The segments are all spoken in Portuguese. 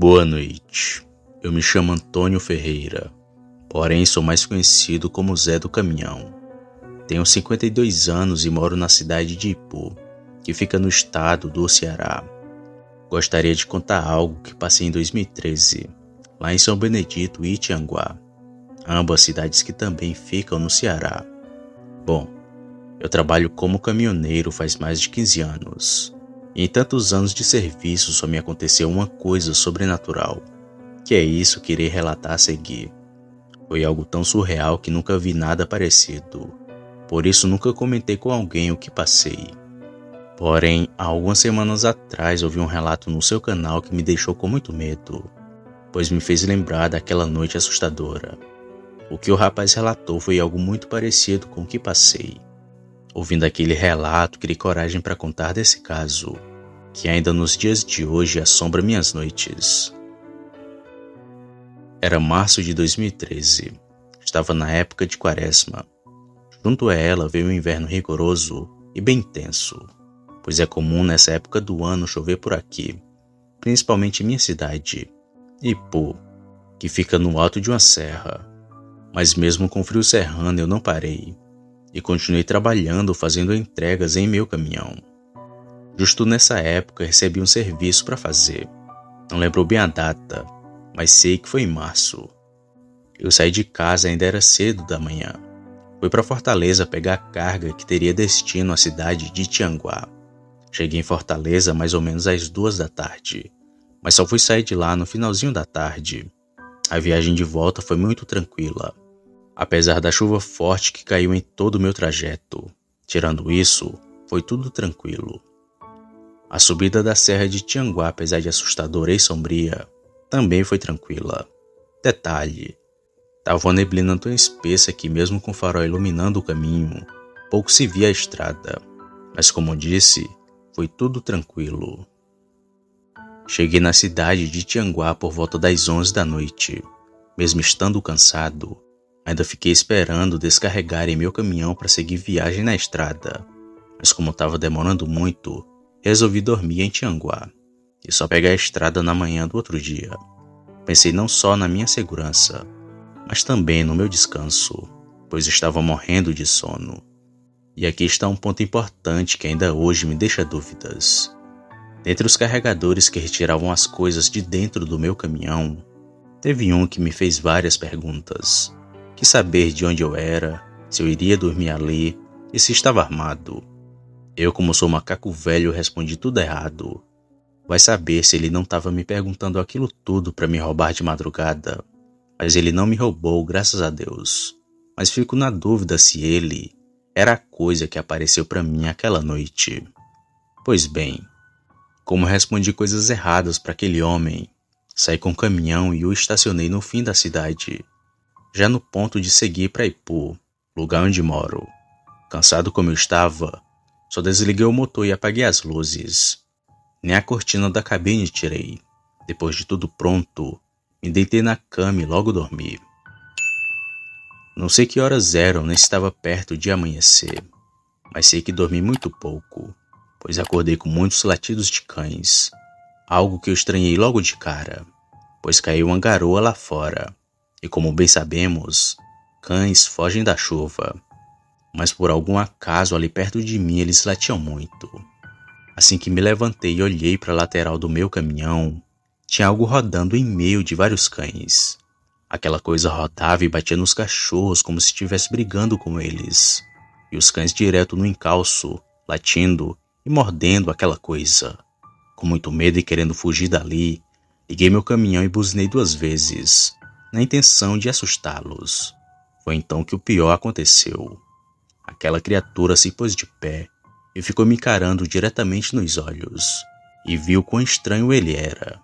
Boa noite. Eu me chamo Antônio Ferreira, porém sou mais conhecido como Zé do Caminhão. Tenho 52 anos e moro na cidade de Ipu, que fica no estado do Ceará. Gostaria de contar algo que passei em 2013, lá em São Benedito e Tianguá, ambas cidades que também ficam no Ceará. Bom, eu trabalho como caminhoneiro faz mais de 15 anos. Em tantos anos de serviço só me aconteceu uma coisa sobrenatural, que é isso que irei relatar a seguir. Foi algo tão surreal que nunca vi nada parecido. Por isso nunca comentei com alguém o que passei. Porém, há algumas semanas atrás ouvi um relato no seu canal que me deixou com muito medo, pois me fez lembrar daquela noite assustadora. O que o rapaz relatou foi algo muito parecido com o que passei. Ouvindo aquele relato, criei coragem para contar desse caso, que ainda nos dias de hoje assombra minhas noites. Era março de 2013. Estava na época de quaresma. Junto a ela veio um inverno rigoroso e bem intenso, pois é comum nessa época do ano chover por aqui, principalmente em minha cidade, Ipu, que fica no alto de uma serra. Mas mesmo com frio serrano eu não parei e continuei trabalhando fazendo entregas em meu caminhão. Justo nessa época recebi um serviço para fazer. Não lembro bem a data, mas sei que foi em março. Eu saí de casa ainda era cedo da manhã. Fui para Fortaleza pegar a carga que teria destino à cidade de Tianguá. Cheguei em Fortaleza mais ou menos às duas da tarde, mas só fui sair de lá no finalzinho da tarde. A viagem de volta foi muito tranquila apesar da chuva forte que caiu em todo o meu trajeto. Tirando isso, foi tudo tranquilo. A subida da Serra de Tianguá, apesar de assustadora e sombria, também foi tranquila. Detalhe: estava uma neblina tão espessa que, mesmo com o farol iluminando o caminho, pouco se via a estrada. Mas, como disse, foi tudo tranquilo. Cheguei na cidade de Tianguá por volta das 11 da noite. Mesmo estando cansado, Ainda fiquei esperando descarregarem meu caminhão para seguir viagem na estrada, mas como estava demorando muito, resolvi dormir em Tianguá e só pegar a estrada na manhã do outro dia. Pensei não só na minha segurança, mas também no meu descanso, pois estava morrendo de sono. E aqui está um ponto importante que ainda hoje me deixa dúvidas. Dentre os carregadores que retiravam as coisas de dentro do meu caminhão, teve um que me fez várias perguntas. Quis saber de onde eu era, se eu iria dormir ali e se estava armado. Eu, como sou macaco velho, respondi tudo errado. Vai saber se ele não estava me perguntando aquilo tudo para me roubar de madrugada. Mas ele não me roubou, graças a Deus. Mas fico na dúvida se ele era a coisa que apareceu para mim aquela noite. Pois bem, como respondi coisas erradas para aquele homem, saí com o caminhão e o estacionei no fim da cidade já no ponto de seguir para Ipu, lugar onde moro. Cansado como eu estava, só desliguei o motor e apaguei as luzes. Nem a cortina da cabine tirei. Depois de tudo pronto, me deitei na cama e logo dormi. Não sei que horas eram, nem estava perto de amanhecer, mas sei que dormi muito pouco, pois acordei com muitos latidos de cães, algo que eu estranhei logo de cara, pois caiu uma garoa lá fora. E como bem sabemos, cães fogem da chuva, mas por algum acaso ali perto de mim eles latiam muito. Assim que me levantei e olhei para a lateral do meu caminhão, tinha algo rodando em meio de vários cães. Aquela coisa rodava e batia nos cachorros como se estivesse brigando com eles. E os cães direto no encalço, latindo e mordendo aquela coisa. Com muito medo e querendo fugir dali, liguei meu caminhão e buzinei duas vezes na intenção de assustá-los. Foi então que o pior aconteceu. Aquela criatura se pôs de pé e ficou me encarando diretamente nos olhos, e viu quão estranho ele era.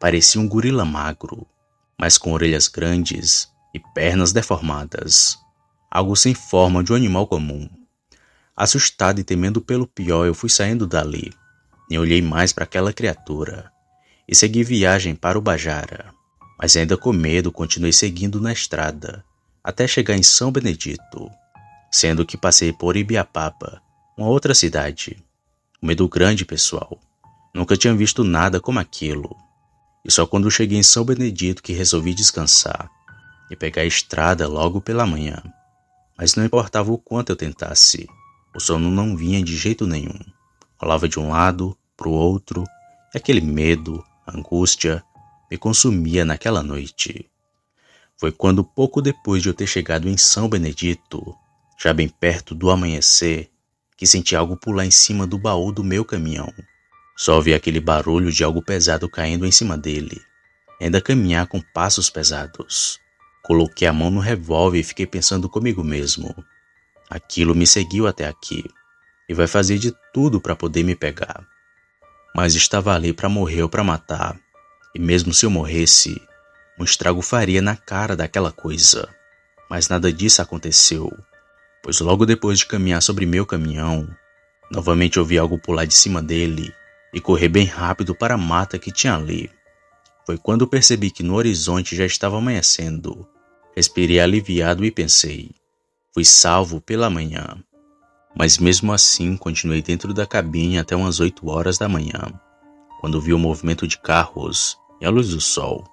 Parecia um gorila magro, mas com orelhas grandes e pernas deformadas, algo sem forma de um animal comum. Assustado e temendo pelo pior, eu fui saindo dali. Nem olhei mais para aquela criatura e segui viagem para o Bajara mas ainda com medo continuei seguindo na estrada, até chegar em São Benedito, sendo que passei por Ibiapaba, uma outra cidade. Um medo grande, pessoal. Nunca tinha visto nada como aquilo. E só quando cheguei em São Benedito que resolvi descansar e pegar a estrada logo pela manhã. Mas não importava o quanto eu tentasse, o sono não vinha de jeito nenhum. Rolava de um lado para o outro e aquele medo, angústia, me consumia naquela noite. Foi quando, pouco depois de eu ter chegado em São Benedito, já bem perto do amanhecer, que senti algo pular em cima do baú do meu caminhão. Só ouvi aquele barulho de algo pesado caindo em cima dele. Ainda caminhar com passos pesados. Coloquei a mão no revólver e fiquei pensando comigo mesmo. Aquilo me seguiu até aqui e vai fazer de tudo para poder me pegar. Mas estava ali para morrer ou para matar, e mesmo se eu morresse, um estrago faria na cara daquela coisa. Mas nada disso aconteceu, pois logo depois de caminhar sobre meu caminhão, novamente ouvi algo pular de cima dele e correr bem rápido para a mata que tinha ali. Foi quando percebi que no horizonte já estava amanhecendo. Respirei aliviado e pensei: fui salvo pela manhã. Mas mesmo assim, continuei dentro da cabine até umas 8 horas da manhã, quando vi o movimento de carros e a luz do sol.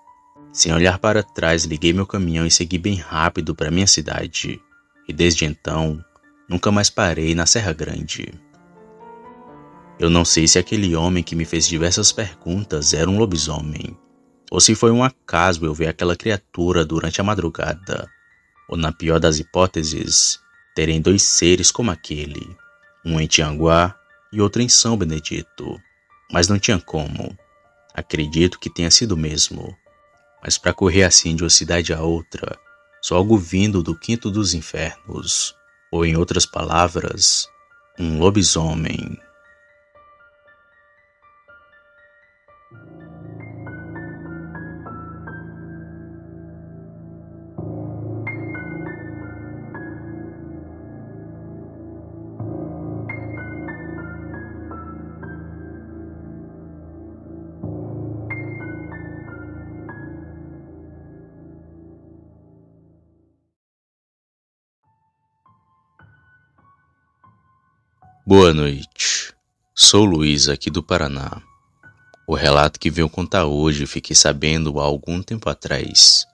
Sem olhar para trás, liguei meu caminhão e segui bem rápido para minha cidade. E desde então, nunca mais parei na Serra Grande. Eu não sei se aquele homem que me fez diversas perguntas era um lobisomem, ou se foi um acaso eu ver aquela criatura durante a madrugada, ou na pior das hipóteses, terem dois seres como aquele, um em Tianguá e outro em São Benedito. Mas não tinha como. Acredito que tenha sido mesmo mas para correr assim de uma cidade a outra, algo vindo do quinto dos infernos, ou em outras palavras, um lobisomem. Boa noite. Sou Luiz aqui do Paraná. O relato que venho contar hoje fiquei sabendo há algum tempo atrás.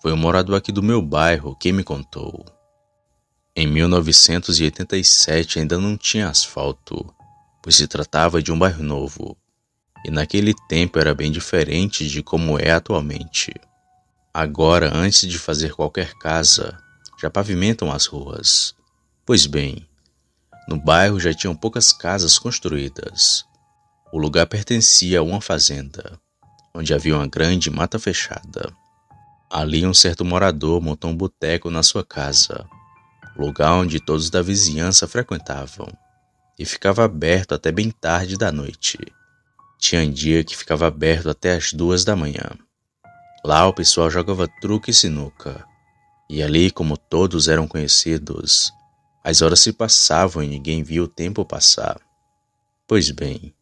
Foi um morador aqui do meu bairro quem me contou. Em 1987 ainda não tinha asfalto, pois se tratava de um bairro novo. E naquele tempo era bem diferente de como é atualmente. Agora, antes de fazer qualquer casa, já pavimentam as ruas. Pois bem, no bairro já tinham poucas casas construídas. O lugar pertencia a uma fazenda, onde havia uma grande mata fechada. Ali um certo morador montou um boteco na sua casa, lugar onde todos da vizinhança frequentavam, e ficava aberto até bem tarde da noite. Tinha dia que ficava aberto até as duas da manhã. Lá o pessoal jogava truque e sinuca, e ali, como todos eram conhecidos, as horas se passavam e ninguém via o tempo passar. Pois bem,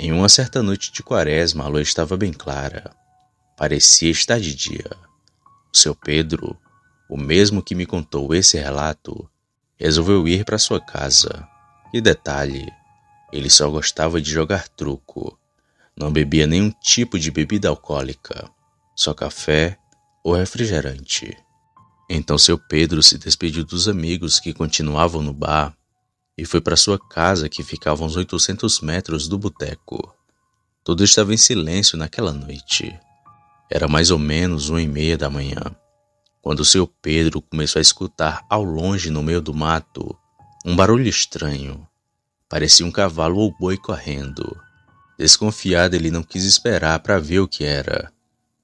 em uma certa noite de quaresma a lua estava bem clara. Parecia estar de dia. O seu Pedro, o mesmo que me contou esse relato, resolveu ir para sua casa. E detalhe, ele só gostava de jogar truco. Não bebia nenhum tipo de bebida alcoólica, só café ou refrigerante. Então seu Pedro se despediu dos amigos que continuavam no bar e foi para sua casa que ficava uns 800 metros do boteco. Tudo estava em silêncio naquela noite. Era mais ou menos uma e meia da manhã, quando seu Pedro começou a escutar ao longe no meio do mato um barulho estranho. Parecia um cavalo ou boi correndo. Desconfiado, ele não quis esperar para ver o que era,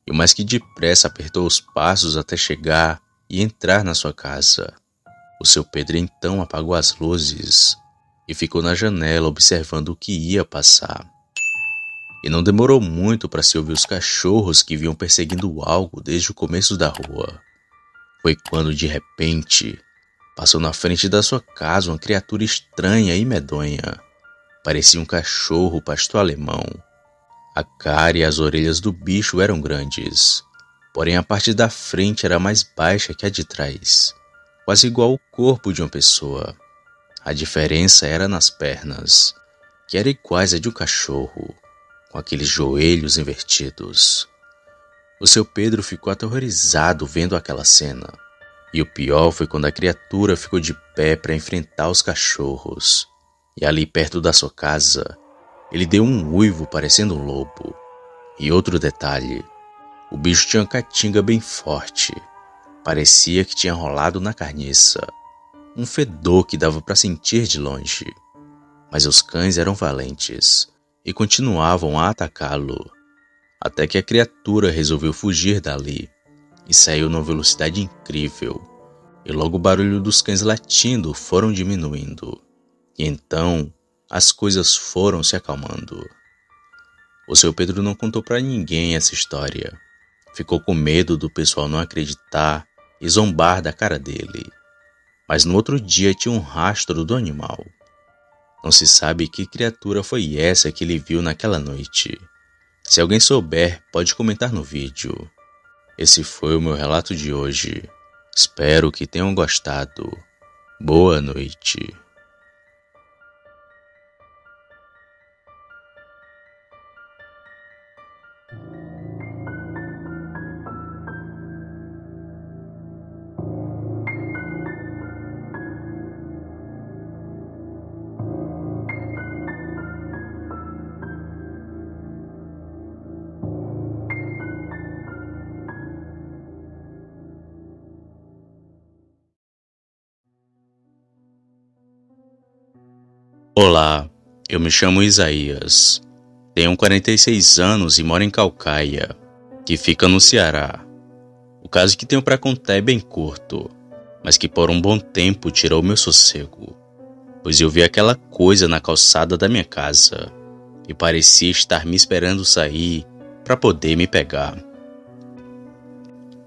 e mais que depressa apertou os passos até chegar e entrar na sua casa. O seu Pedro então apagou as luzes e ficou na janela observando o que ia passar. E não demorou muito para se ouvir os cachorros que vinham perseguindo algo desde o começo da rua. Foi quando de repente passou na frente da sua casa uma criatura estranha e medonha. Parecia um cachorro pastor alemão. A cara e as orelhas do bicho eram grandes porém a parte da frente era mais baixa que a de trás, quase igual ao corpo de uma pessoa. A diferença era nas pernas, que eram iguais a de um cachorro, com aqueles joelhos invertidos. O seu Pedro ficou aterrorizado vendo aquela cena. E o pior foi quando a criatura ficou de pé para enfrentar os cachorros. E ali perto da sua casa, ele deu um uivo parecendo um lobo. E outro detalhe: o bicho tinha uma catinga bem forte. Parecia que tinha rolado na carniça. Um fedor que dava para sentir de longe. Mas os cães eram valentes e continuavam a atacá-lo, até que a criatura resolveu fugir dali e saiu numa velocidade incrível. E logo o barulho dos cães latindo foram diminuindo. E então as coisas foram se acalmando. O seu Pedro não contou para ninguém essa história. Ficou com medo do pessoal não acreditar e zombar da cara dele. Mas no outro dia tinha um rastro do animal. Não se sabe que criatura foi essa que ele viu naquela noite. Se alguém souber, pode comentar no vídeo. Esse foi o meu relato de hoje. Espero que tenham gostado. Boa noite. Olá, eu me chamo Isaías. Tenho 46 anos e moro em Calcaia, que fica no Ceará. O caso que tenho para contar é bem curto, mas que por um bom tempo tirou meu sossego, pois eu vi aquela coisa na calçada da minha casa e parecia estar me esperando sair para poder me pegar.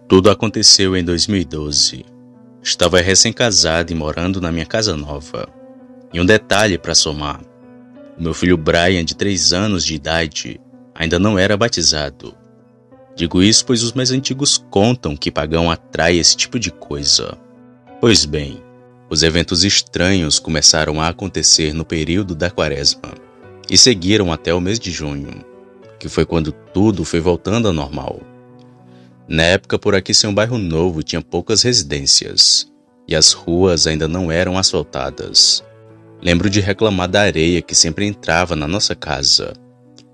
Tudo aconteceu em 2012. Estava recém-casado e morando na minha casa nova. E um detalhe para somar: o meu filho Brian, de 3 anos de idade, ainda não era batizado. Digo isso pois os mais antigos contam que pagão atrai esse tipo de coisa. Pois bem, os eventos estranhos começaram a acontecer no período da quaresma e seguiram até o mês de junho, que foi quando tudo foi voltando ao normal. Na época, por aqui ser um bairro novo, tinha poucas residências e as ruas ainda não eram asfaltadas. Lembro de reclamar da areia que sempre entrava na nossa casa.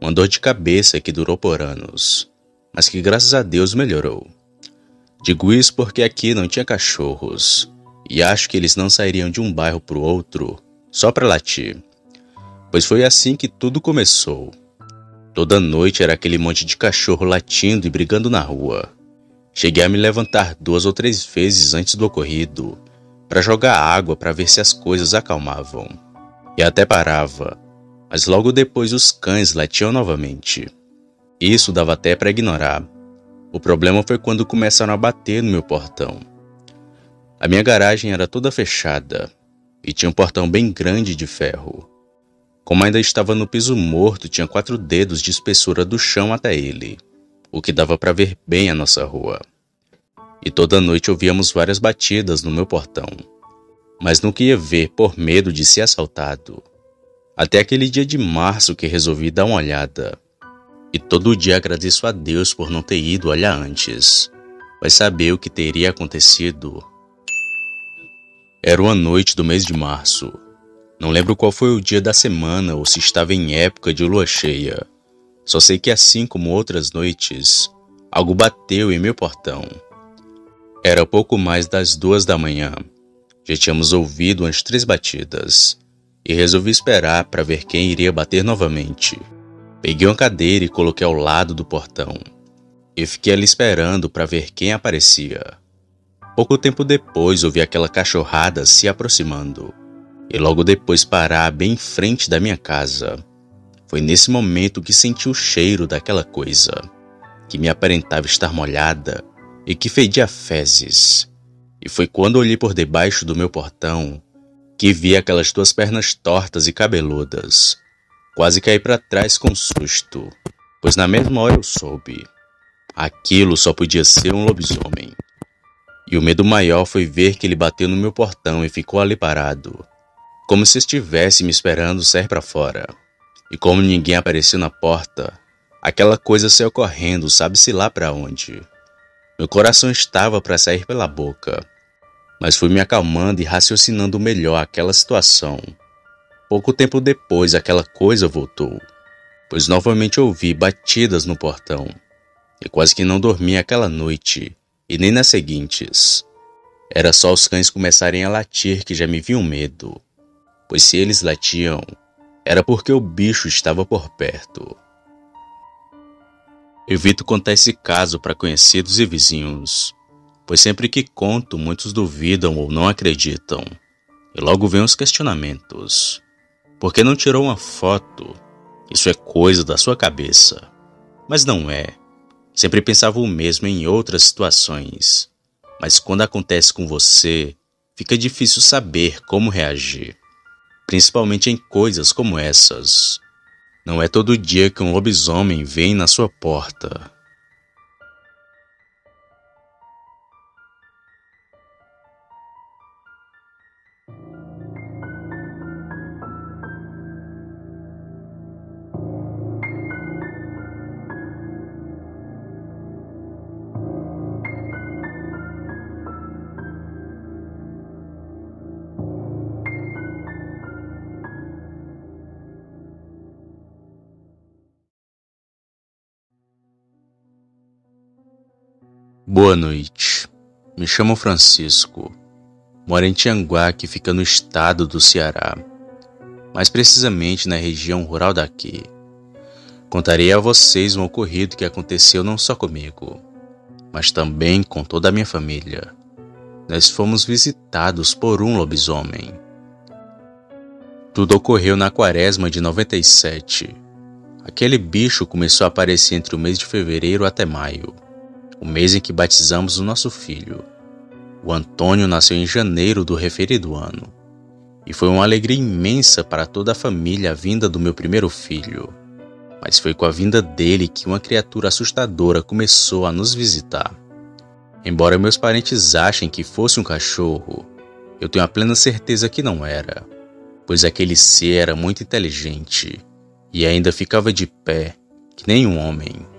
Uma dor de cabeça que durou por anos, mas que graças a Deus melhorou. Digo isso porque aqui não tinha cachorros, e acho que eles não sairiam de um bairro para o outro só para latir. Pois foi assim que tudo começou. Toda noite era aquele monte de cachorro latindo e brigando na rua. Cheguei a me levantar duas ou três vezes antes do ocorrido para jogar água para ver se as coisas acalmavam. E até parava, mas logo depois os cães latiam novamente. Isso dava até para ignorar. O problema foi quando começaram a bater no meu portão. A minha garagem era toda fechada e tinha um portão bem grande de ferro. Como ainda estava no piso morto, tinha quatro dedos de espessura do chão até ele, o que dava para ver bem a nossa rua e toda noite ouvíamos várias batidas no meu portão, mas nunca ia ver por medo de ser assaltado. Até aquele dia de março que resolvi dar uma olhada. E todo dia agradeço a Deus por não ter ido olhar antes. Vai saber o que teria acontecido. Era uma noite do mês de março. Não lembro qual foi o dia da semana ou se estava em época de lua cheia. Só sei que assim como outras noites, algo bateu em meu portão. Era pouco mais das duas da manhã. Já tínhamos ouvido umas três batidas e resolvi esperar para ver quem iria bater novamente. Peguei uma cadeira e coloquei ao lado do portão. E fiquei ali esperando para ver quem aparecia. Pouco tempo depois ouvi aquela cachorrada se aproximando e logo depois parar bem em frente da minha casa. Foi nesse momento que senti o cheiro daquela coisa, que me aparentava estar molhada e que fedia fezes. E foi quando olhei por debaixo do meu portão que vi aquelas duas pernas tortas e cabeludas. Quase caí para trás com susto, pois na mesma hora eu soube. Aquilo só podia ser um lobisomem. E o medo maior foi ver que ele bateu no meu portão e ficou ali parado, como se estivesse me esperando sair para fora. E como ninguém apareceu na porta, Aquela coisa saiu correndo, sabe-se lá para onde. Meu coração estava para sair pela boca, mas fui me acalmando e raciocinando melhor aquela situação. Pouco tempo depois, aquela coisa voltou, pois novamente ouvi batidas no portão e quase que não dormi aquela noite e nem nas seguintes. Era só os cães começarem a latir que já me viam medo, pois se eles latiam, era porque o bicho estava por perto. Evito contar esse caso para conhecidos e vizinhos, pois sempre que conto, muitos duvidam ou não acreditam, e logo vêm os questionamentos. Por que não tirou uma foto? Isso é coisa da sua cabeça. Mas não é. Sempre pensava o mesmo em outras situações, mas quando acontece com você, fica difícil saber como reagir, principalmente em coisas como essas. Não é todo dia que um lobisomem vem na sua porta. Boa noite. Me chamo Francisco. Moro em Tianguá, que fica no estado do Ceará, mais precisamente na região rural daqui. Contarei a vocês um ocorrido que aconteceu não só comigo, mas também com toda a minha família. Nós fomos visitados por um lobisomem. Tudo ocorreu na quaresma de 97. Aquele bicho começou a aparecer entre o mês de fevereiro até maio o mês em que batizamos o nosso filho. O Antônio nasceu em janeiro do referido ano, e foi uma alegria imensa para toda a família a vinda do meu primeiro filho. Mas foi com a vinda dele que uma criatura assustadora começou a nos visitar. Embora meus parentes achem que fosse um cachorro, eu tenho a plena certeza que não era, pois aquele ser era muito inteligente e ainda ficava de pé, que nem um homem.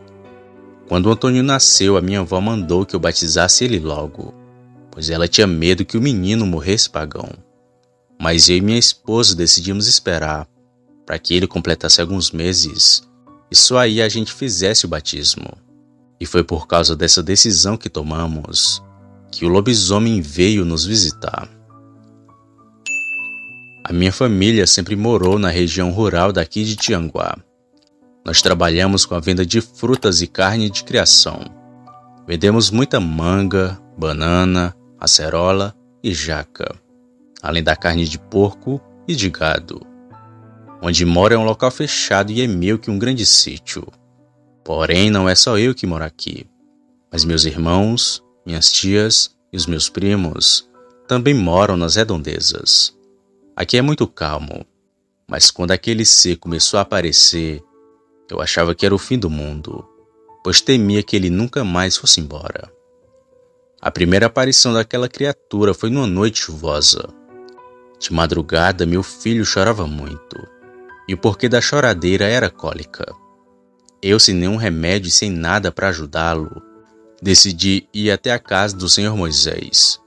Quando Antônio nasceu, a minha avó mandou que eu batizasse ele logo, pois ela tinha medo que o menino morresse pagão. Mas eu e minha esposa decidimos esperar para que ele completasse alguns meses e só aí a gente fizesse o batismo. E foi por causa dessa decisão que tomamos que o lobisomem veio nos visitar. A minha família sempre morou na região rural daqui de Tianguá. Nós trabalhamos com a venda de frutas e carne de criação. Vendemos muita manga, banana, acerola e jaca, além da carne de porco e de gado. Onde moro é um local fechado e é meio que um grande sítio. Porém, não é só eu que moro aqui, mas meus irmãos, minhas tias e os meus primos também moram nas redondezas. Aqui é muito calmo, mas quando aquele ser começou a aparecer, eu achava que era o fim do mundo, pois temia que ele nunca mais fosse embora. A primeira aparição daquela criatura foi numa noite chuvosa. De madrugada, meu filho chorava muito, e o porquê da choradeira era cólica. Eu, sem nenhum remédio e sem nada para ajudá-lo, decidi ir até a casa do Senhor Moisés,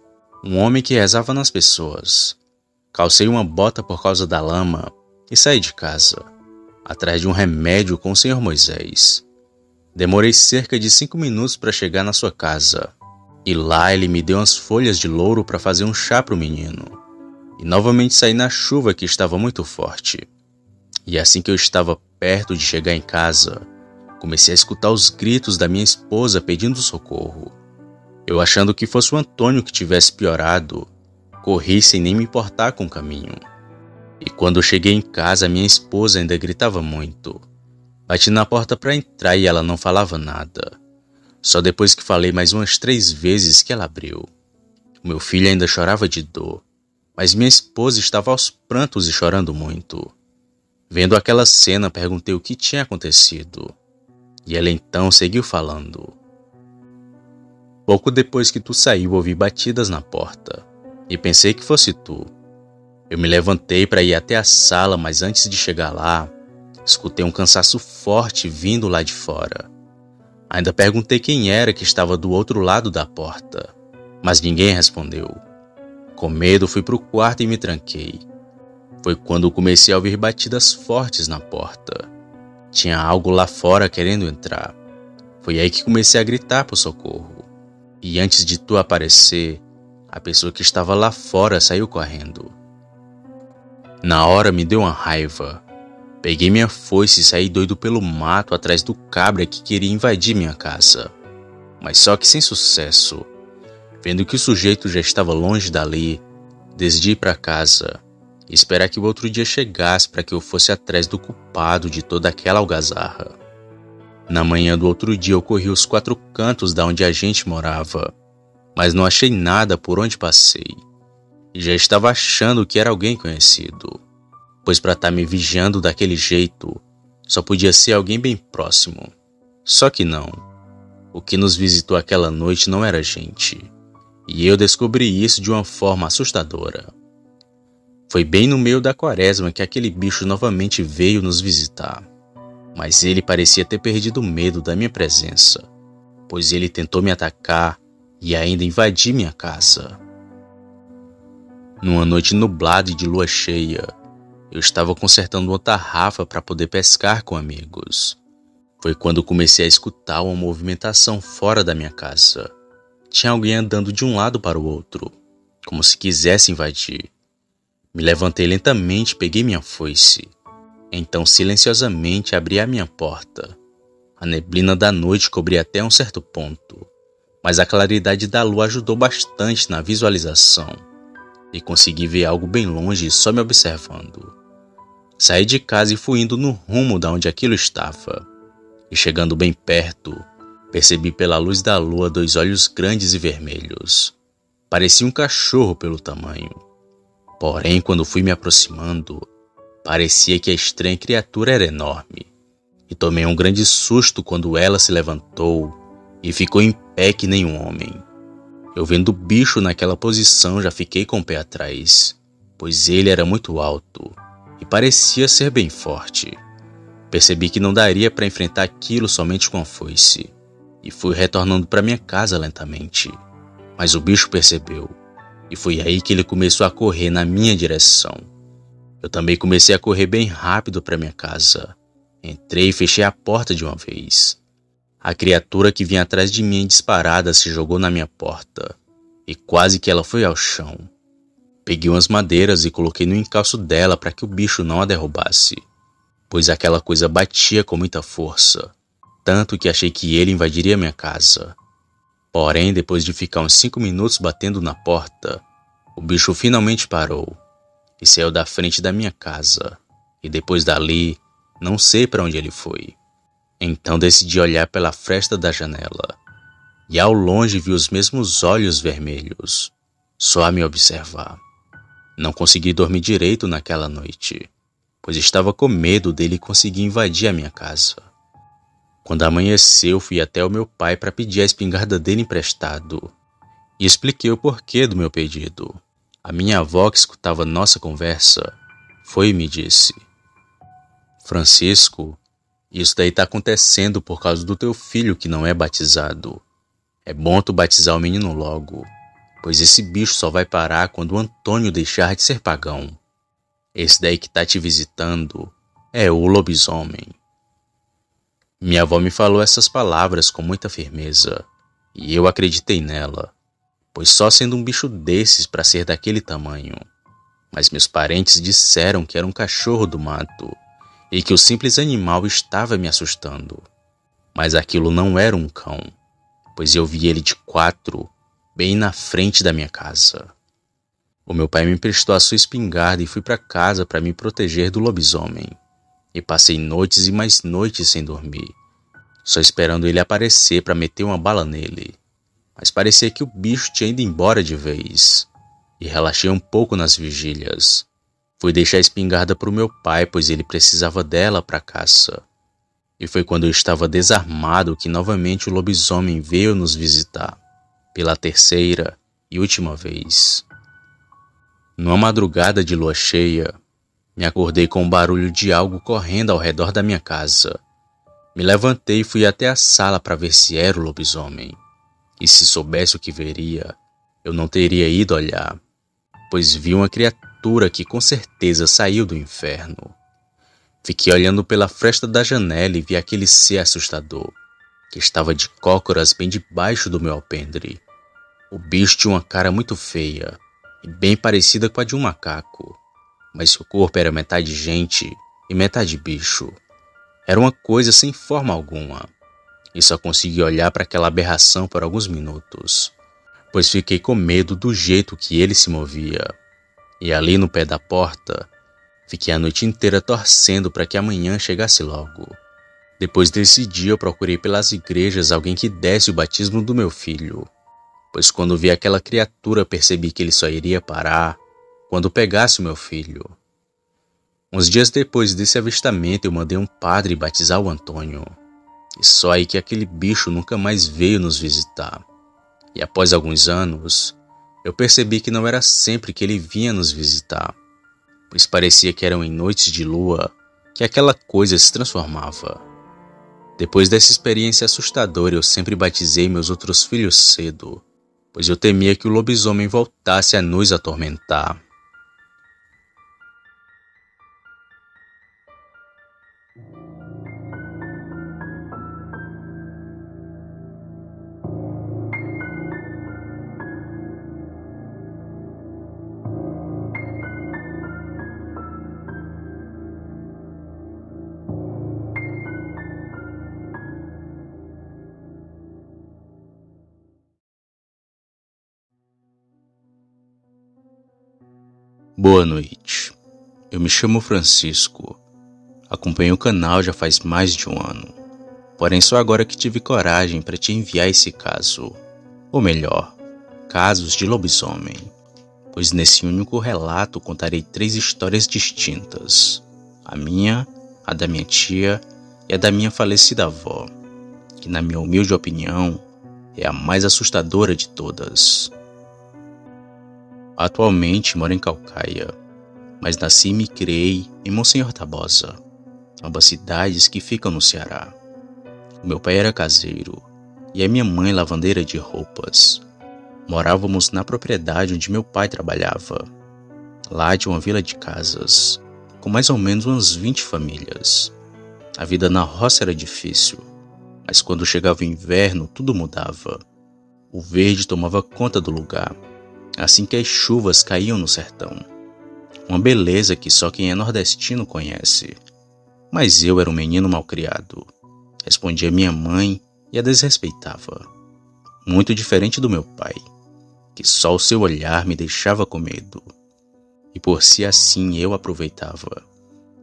um homem que rezava nas pessoas. Calcei uma bota por causa da lama e saí de casa atrás de um remédio com o Senhor Moisés. Demorei cerca de cinco minutos para chegar na sua casa. E lá ele me deu umas folhas de louro para fazer um chá para o menino. E novamente saí na chuva que estava muito forte. E assim que eu estava perto de chegar em casa, comecei a escutar os gritos da minha esposa pedindo socorro. Eu achando que fosse o Antônio que tivesse piorado, corri sem nem me importar com o caminho. E quando cheguei em casa, minha esposa ainda gritava muito. Bati na porta para entrar e ela não falava nada. Só depois que falei mais umas três vezes que ela abriu. O meu filho ainda chorava de dor, mas minha esposa estava aos prantos e chorando muito. Vendo aquela cena, perguntei o que tinha acontecido. E ela então seguiu falando. Pouco depois que tu saiu, ouvi batidas na porta. E pensei que fosse tu. Eu me levantei para ir até a sala, mas antes de chegar lá, escutei um cansaço forte vindo lá de fora. Ainda perguntei quem era que estava do outro lado da porta, mas ninguém respondeu. Com medo, fui para o quarto e me tranquei. Foi quando comecei a ouvir batidas fortes na porta. Tinha algo lá fora querendo entrar. Foi aí que comecei a gritar por socorro. E antes de tu aparecer, a pessoa que estava lá fora saiu correndo. Na hora me deu uma raiva. Peguei minha foice e saí doido pelo mato atrás do cabra que queria invadir minha casa. Mas só que sem sucesso. Vendo que o sujeito já estava longe dali, decidi ir para casa e esperar que o outro dia chegasse para que eu fosse atrás do culpado de toda aquela algazarra. Na manhã do outro dia eu corri os quatro cantos da onde a gente morava, mas não achei nada por onde passei já estava achando que era alguém conhecido, pois para estar tá me vigiando daquele jeito só podia ser alguém bem próximo. Só que não. O que nos visitou aquela noite não era gente, e eu descobri isso de uma forma assustadora. Foi bem no meio da quaresma que aquele bicho novamente veio nos visitar, mas ele parecia ter perdido medo da minha presença, pois ele tentou me atacar e ainda invadir minha casa. Numa noite nublada e de lua cheia, eu estava consertando uma tarrafa para poder pescar com amigos. Foi quando comecei a escutar uma movimentação fora da minha casa. Tinha alguém andando de um lado para o outro, como se quisesse invadir. Me levantei lentamente peguei minha foice. Então, silenciosamente, abri a minha porta. A neblina da noite cobria até um certo ponto, mas a claridade da lua ajudou bastante na visualização e consegui ver algo bem longe só me observando. Saí de casa e fui indo no rumo da onde aquilo estava. E chegando bem perto, percebi pela luz da lua dois olhos grandes e vermelhos. Parecia um cachorro pelo tamanho. Porém, quando fui me aproximando, parecia que a estranha criatura era enorme. E tomei um grande susto quando ela se levantou e ficou em pé que nem um homem. Eu vendo o bicho naquela posição já fiquei com o pé atrás, pois ele era muito alto e parecia ser bem forte. Percebi que não daria para enfrentar aquilo somente com a foice e fui retornando para minha casa lentamente. Mas o bicho percebeu e foi aí que ele começou a correr na minha direção. Eu também comecei a correr bem rápido para minha casa. Entrei e fechei a porta de uma vez. A criatura que vinha atrás de mim disparada se jogou na minha porta e quase que ela foi ao chão. Peguei umas madeiras e coloquei no encalço dela para que o bicho não a derrubasse, pois aquela coisa batia com muita força, tanto que achei que ele invadiria minha casa. Porém, depois de ficar uns cinco minutos batendo na porta, o bicho finalmente parou e saiu da frente da minha casa. E depois dali, não sei para onde ele foi. Então decidi olhar pela fresta da janela, e ao longe vi os mesmos olhos vermelhos, só a me observar. Não consegui dormir direito naquela noite, pois estava com medo dele conseguir invadir a minha casa. Quando amanheceu, fui até o meu pai para pedir a espingarda dele emprestado e expliquei o porquê do meu pedido. A minha avó, que escutava nossa conversa, foi e me disse: Francisco, isso daí tá acontecendo por causa do teu filho que não é batizado. É bom tu batizar o menino logo, pois esse bicho só vai parar quando o Antônio deixar de ser pagão. Esse daí que tá te visitando é o lobisomem. Minha avó me falou essas palavras com muita firmeza, e eu acreditei nela, pois só sendo um bicho desses para ser daquele tamanho. Mas meus parentes disseram que era um cachorro do mato e que o simples animal estava me assustando. Mas aquilo não era um cão, pois eu vi ele de quatro, bem na frente da minha casa. O meu pai me emprestou a sua espingarda e fui para casa para me proteger do lobisomem. E passei noites e mais noites sem dormir, só esperando ele aparecer para meter uma bala nele. Mas parecia que o bicho tinha ido embora de vez. E relaxei um pouco nas vigílias, Fui deixar a espingarda para o meu pai, pois ele precisava dela para caça. E foi quando eu estava desarmado que novamente o lobisomem veio nos visitar, pela terceira e última vez. Numa madrugada de lua cheia, Me acordei com o barulho de algo correndo ao redor da minha casa. Me levantei e fui até a sala para ver se era o lobisomem. E se soubesse o que veria, eu não teria ido olhar, pois vi uma criatura que com certeza saiu do inferno. Fiquei olhando pela fresta da janela e vi aquele ser assustador, que estava de cócoras bem debaixo do meu alpendre. O bicho tinha uma cara muito feia e bem parecida com a de um macaco, mas seu corpo era metade gente e metade bicho. Era uma coisa sem forma alguma, e só consegui olhar para aquela aberração por alguns minutos, pois fiquei com medo do jeito que ele se movia. E ali no pé da porta, Fiquei a noite inteira torcendo para que amanhã chegasse logo. Depois desse dia, eu procurei pelas igrejas alguém que desse o batismo do meu filho, pois quando vi aquela criatura percebi que ele só iria parar quando pegasse o meu filho. Uns dias depois desse avistamento, eu mandei um padre batizar o Antônio, e só aí que aquele bicho nunca mais veio nos visitar. E após alguns anos, eu percebi que não era sempre que ele vinha nos visitar pois parecia que eram em noites de lua que aquela coisa se transformava. Depois dessa experiência assustadora, eu sempre batizei meus outros filhos cedo, pois eu temia que o lobisomem voltasse a nos atormentar. Boa noite. Eu me chamo Francisco. Acompanho o canal já faz mais de um ano. Porém, só agora que tive coragem para te enviar esse caso. Ou melhor, casos de lobisomem. Pois nesse único relato contarei três histórias distintas: a minha, a da minha tia e a da minha falecida avó, que, na minha humilde opinião, é a mais assustadora de todas. Atualmente moro em Calcaia, mas nasci e me criei em Monsenhor Tabosa, ambas cidades que ficam no Ceará. O meu pai era caseiro e a minha mãe lavandeira de roupas. Morávamos na propriedade onde meu pai trabalhava, lá de uma vila de casas, com mais ou menos umas 20 famílias. A vida na roça era difícil, mas quando chegava o inverno tudo mudava. O verde tomava conta do lugar assim que as chuvas caíam no sertão. Uma beleza que só quem é nordestino conhece. Mas eu era um menino malcriado. Respondia minha mãe e a desrespeitava. Muito diferente do meu pai, que só o seu olhar me deixava com medo. E por si assim eu aproveitava.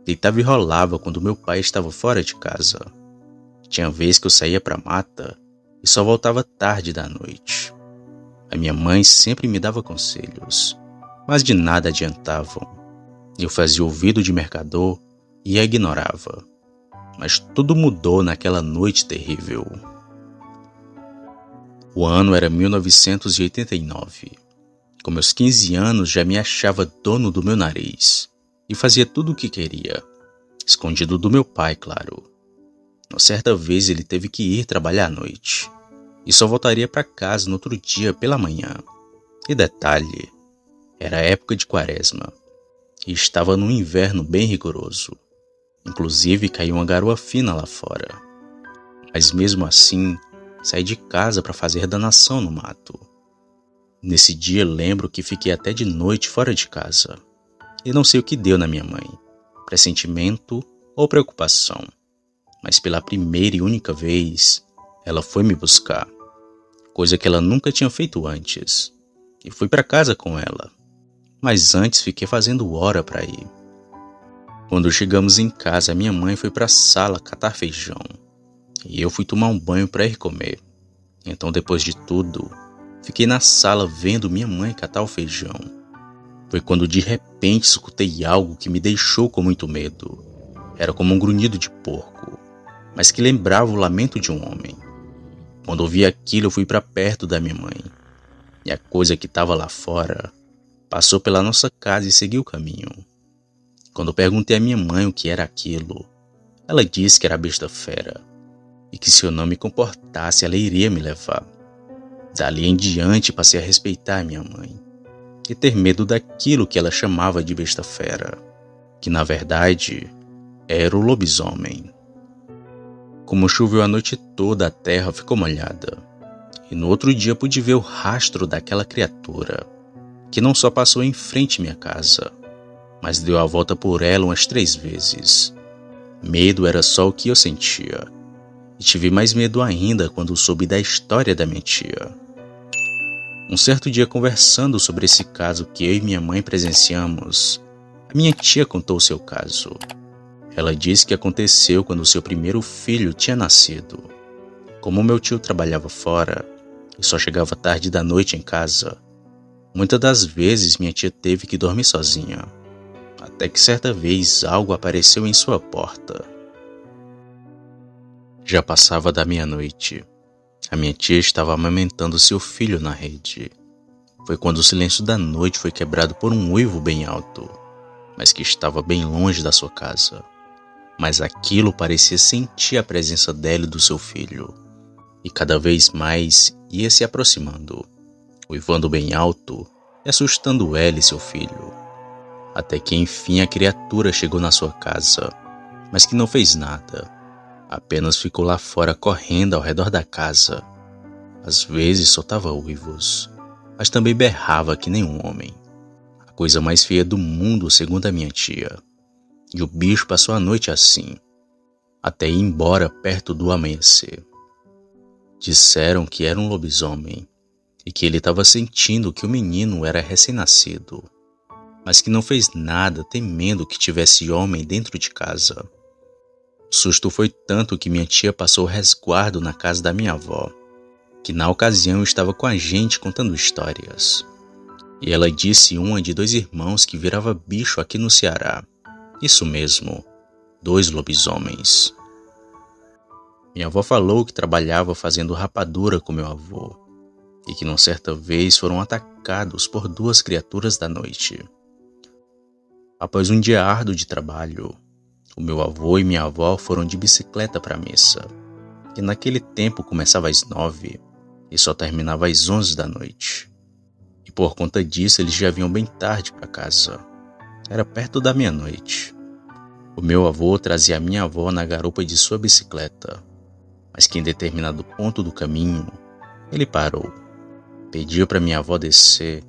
Deitava e rolava quando meu pai estava fora de casa. Tinha vez que eu saía para mata e só voltava tarde da noite. A minha mãe sempre me dava conselhos, mas de nada adiantavam. Eu fazia ouvido de mercador e a ignorava. Mas tudo mudou naquela noite terrível. O ano era 1989. Com meus 15 anos já me achava dono do meu nariz e fazia tudo o que queria, escondido do meu pai, claro. Uma certa vez ele teve que ir trabalhar à noite e só voltaria para casa no outro dia pela manhã. E detalhe, era época de quaresma e estava num inverno bem rigoroso. Inclusive caiu uma garoa fina lá fora. Mas mesmo assim, saí de casa para fazer danação no mato. Nesse dia lembro que fiquei até de noite fora de casa. E não sei o que deu na minha mãe, pressentimento ou preocupação. Mas pela primeira e única vez, ela foi me buscar coisa que ela nunca tinha feito antes, e fui para casa com ela. Mas antes fiquei fazendo hora para ir. Quando chegamos em casa, minha mãe foi para a sala catar feijão, e eu fui tomar um banho para ir comer. Então, depois de tudo, fiquei na sala vendo minha mãe catar o feijão. Foi quando de repente escutei algo que me deixou com muito medo. Era como um grunhido de porco, mas que lembrava o lamento de um homem. Quando ouvi aquilo, fui para perto da minha mãe. E a coisa que estava lá fora passou pela nossa casa e seguiu o caminho. Quando perguntei à minha mãe o que era aquilo, ela disse que era besta fera e que se eu não me comportasse, ela iria me levar. Dali em diante passei a respeitar minha mãe e ter medo daquilo que ela chamava de besta fera, que na verdade era o lobisomem. Como choveu a noite toda, a terra ficou molhada, e no outro dia pude ver o rastro daquela criatura, que não só passou em frente à minha casa, mas deu a volta por ela umas três vezes. Medo era só o que eu sentia, e tive mais medo ainda quando soube da história da minha tia. Um certo dia, conversando sobre esse caso que eu e minha mãe presenciamos, a minha tia contou o seu caso. Ela disse que aconteceu quando seu primeiro filho tinha nascido. Como meu tio trabalhava fora e só chegava tarde da noite em casa, muitas das vezes minha tia teve que dormir sozinha. Até que certa vez algo apareceu em sua porta. Já passava da meia-noite a minha tia estava amamentando seu filho na rede. Foi quando o silêncio da noite foi quebrado por um uivo bem alto, mas que estava bem longe da sua casa. Mas aquilo parecia sentir a presença dela e do seu filho, e cada vez mais ia se aproximando, uivando bem alto e assustando ela e seu filho. Até que enfim a criatura chegou na sua casa, mas que não fez nada Apenas ficou lá fora correndo ao redor da casa. Às vezes soltava uivos, mas também berrava que nem um homem. A coisa mais feia do mundo, segundo a minha tia. E o bicho passou a noite assim, até ir embora perto do amanhecer. Disseram que era um lobisomem e que ele estava sentindo que o menino era recém-nascido, mas que não fez nada temendo que tivesse homem dentro de casa. O susto foi tanto que minha tia passou resguardo na casa da minha avó, que na ocasião estava com a gente contando histórias. E ela disse uma de dois irmãos que virava bicho aqui no Ceará. Isso mesmo, dois lobisomens. Minha avó falou que trabalhava fazendo rapadura com meu avô e que, numa certa vez, foram atacados por duas criaturas da noite. Após um dia árduo de trabalho, o meu avô e minha avó foram de bicicleta para a missa, que naquele tempo começava às nove e só terminava às onze da noite. E por conta disso eles já vinham bem tarde para casa. Era perto da meia-noite. O meu avô trazia a minha avó na garupa de sua bicicleta, mas que em determinado ponto do caminho ele parou, pediu para minha avó descer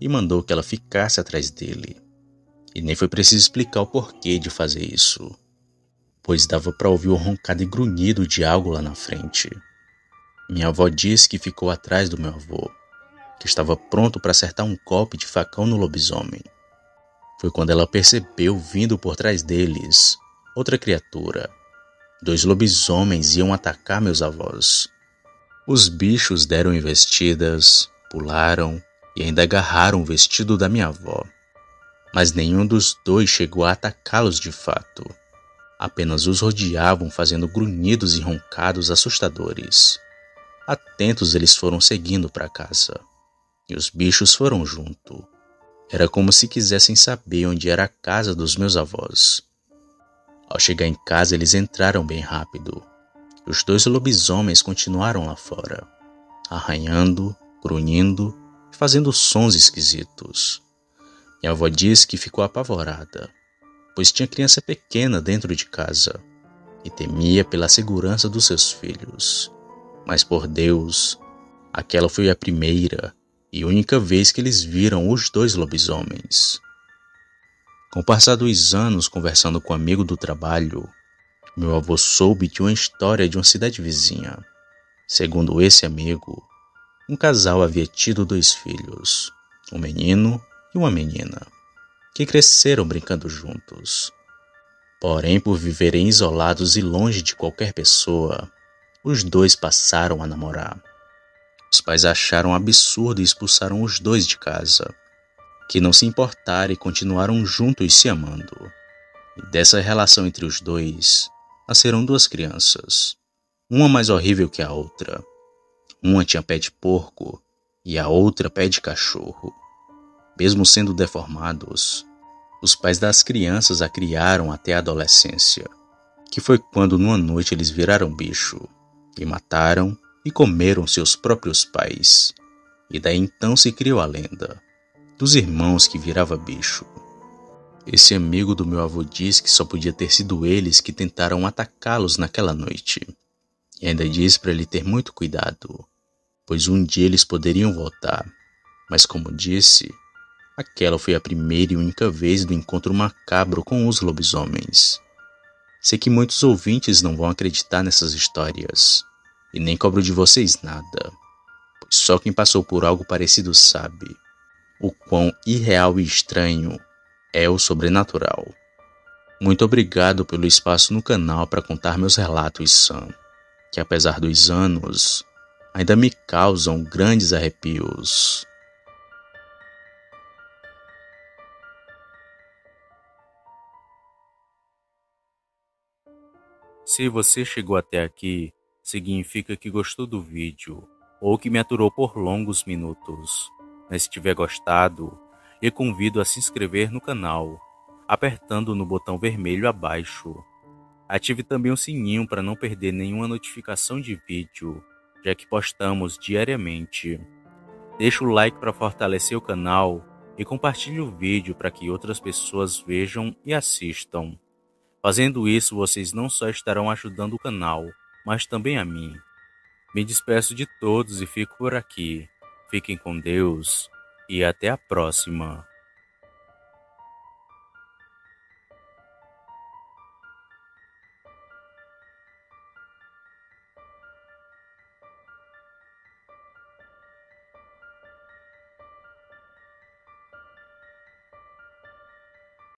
e mandou que ela ficasse atrás dele. E nem foi preciso explicar o porquê de fazer isso, pois dava para ouvir o roncado e grunhido de algo lá na frente. Minha avó disse que ficou atrás do meu avô, que estava pronto para acertar um golpe de facão no lobisomem. Foi quando ela percebeu vindo por trás deles outra criatura. Dois lobisomens iam atacar meus avós. Os bichos deram investidas, pularam e ainda agarraram o vestido da minha avó mas nenhum dos dois chegou a atacá-los de fato. Apenas os rodeavam fazendo grunhidos e roncados assustadores. Atentos eles foram seguindo para casa. E os bichos foram junto. Era como se quisessem saber onde era a casa dos meus avós. Ao chegar em casa, eles entraram bem rápido. Os dois lobisomens continuaram lá fora, arranhando, grunhindo e fazendo sons esquisitos. Minha avó disse que ficou apavorada, pois tinha criança pequena dentro de casa e temia pela segurança dos seus filhos. Mas por Deus, aquela foi a primeira e única vez que eles viram os dois lobisomens. Com o passar dos anos conversando com um amigo do trabalho, meu avô soube de uma história de uma cidade vizinha. Segundo esse amigo, um casal havia tido dois filhos, um menino e uma menina, que cresceram brincando juntos. Porém, por viverem isolados e longe de qualquer pessoa, os dois passaram a namorar. Os pais acharam absurdo e expulsaram os dois de casa, que não se importaram e continuaram juntos se amando. E dessa relação entre os dois, nasceram duas crianças, uma mais horrível que a outra. Uma tinha pé de porco e a outra pé de cachorro mesmo sendo deformados, Os pais das crianças a criaram até a adolescência, que foi quando numa noite eles viraram bicho e mataram e comeram seus próprios pais. E daí então se criou a lenda dos irmãos que virava bicho. Esse amigo do meu avô diz que só podia ter sido eles que tentaram atacá-los naquela noite. E ainda diz para ele ter muito cuidado, pois um dia eles poderiam voltar. Mas como disse, aquela foi a primeira e única vez do encontro macabro com os lobisomens. Sei que muitos ouvintes não vão acreditar nessas histórias, e nem cobro de vocês nada, pois só quem passou por algo parecido sabe o quão irreal e estranho é o sobrenatural. Muito obrigado pelo espaço no canal para contar meus relatos, Sam, que apesar dos anos, ainda me causam grandes arrepios. Se você chegou até aqui, significa que gostou do vídeo ou que me aturou por longos minutos. Mas se tiver gostado, e convido a se inscrever no canal, apertando no botão vermelho abaixo. Ative também o sininho para não perder nenhuma notificação de vídeo, já que postamos diariamente. Deixe o like para fortalecer o canal e compartilhe o vídeo para que outras pessoas vejam e assistam. Fazendo isso, vocês não só estarão ajudando o canal, mas também a mim. Me despeço de todos e fico por aqui. Fiquem com Deus e até a próxima.